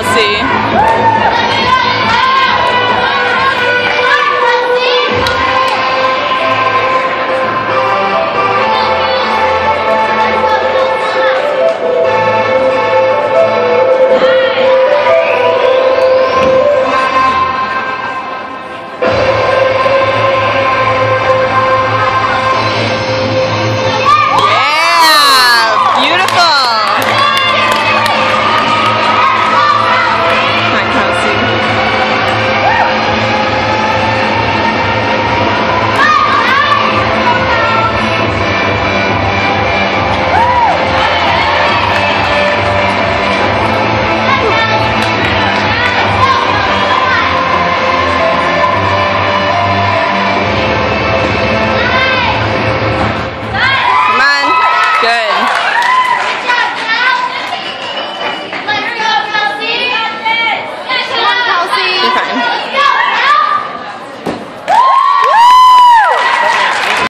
Chelsea.